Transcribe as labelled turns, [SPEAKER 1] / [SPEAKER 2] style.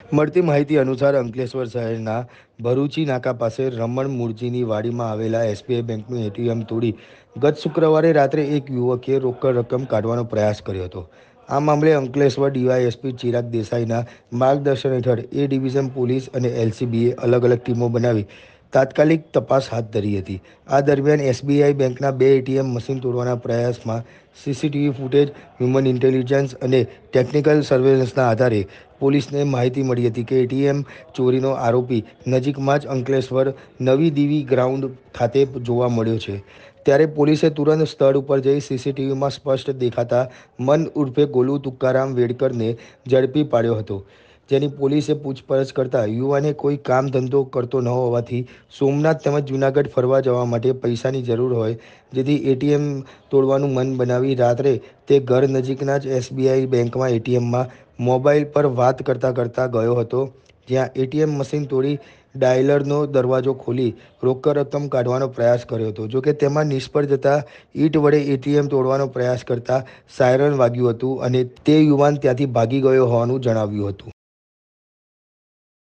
[SPEAKER 1] મળતી માહિતી અનુસાર અંકલેશ્વર શહેરના ભરૂચી નાકા પાસે રમણ મૂળજીની વાડીમાં આવેલા એસબીઆઈ બેંકનું એટીએમ તોડી ગત શુક્રવારે રાત્રે એક યુવકે રોકડ રકમ કાઢવાનો પ્રયાસ કર્યો હતો. આ મામલે અંકલેશ્વર ડીવાયએસપી ચિરાગ દેસાઈના માર્ગદર્શન હેઠળ એ ડિવિઝન પોલીસ અને એલસીબીએ અલગ અલગ ટીમો બનાવી તાત્કાલિક તપાસ હાથ ધરી હતી. આ દરમિયાન એસબીઆઈ બેંકના બે એટીએમ મશીન તોડવાના પ્રયાસમાં સીસીટીવી ફૂટેજ, હ્યુમન ઇન્ટેલિજન્સ અને ટેકનિકલ સર્વેલન્સના આધારે પોલીસને માહિતી મળી હતી કે એટીએમ ચોરીનો આરોપી નજીકમાં જ અંકલેશ્વર નવી દીવી ગ્રાઉન્ડ ખાતે જોવા મળ્યો છે. ત્યારે પોલીસે તુરંત સ્થળ ઉપર જઈ સીસીટીવીમાં સ્પષ્ટ દેખાતા મન ઉર્ફે ગોલુ તુકારામ વેડકરને ઝડપી પાડ્યો હતો. જેની પોલીસે પૂછપરછ કરતા યુવાને કોઈ કામ ધંધો કરતો ન હોવાથી સોમનાથ તેમજ જૂનાગઢ ફરવા જવા માટે પૈસાની જરૂર હોય, જેથી એટીએમ તોડવાનું મન બનાવી રાત્રે તે ઘર નજીકના જ એસબીઆઈ બેંકમાં એટીએમમાં મોબાઈલ પર વાત કરતાં કરતાં ગયો હતો, જ્યાં એટીએમ મશીન તોડી ડાયલરનો દરવાજો ખોલી રોકડ રકમ કાઢવાનો પ્રયાસ કર્યો હતો. જોકે તેમાં નિષ્ફળ જતા ઈટ વડે એટીએમ તોડવાનો પ્રયાસ કરતા સાયરન વાગ્યું હતું અને તે યુવાન ત્યાંથી ભાગી ગયો હોવાનું જણાવ્યું હતું.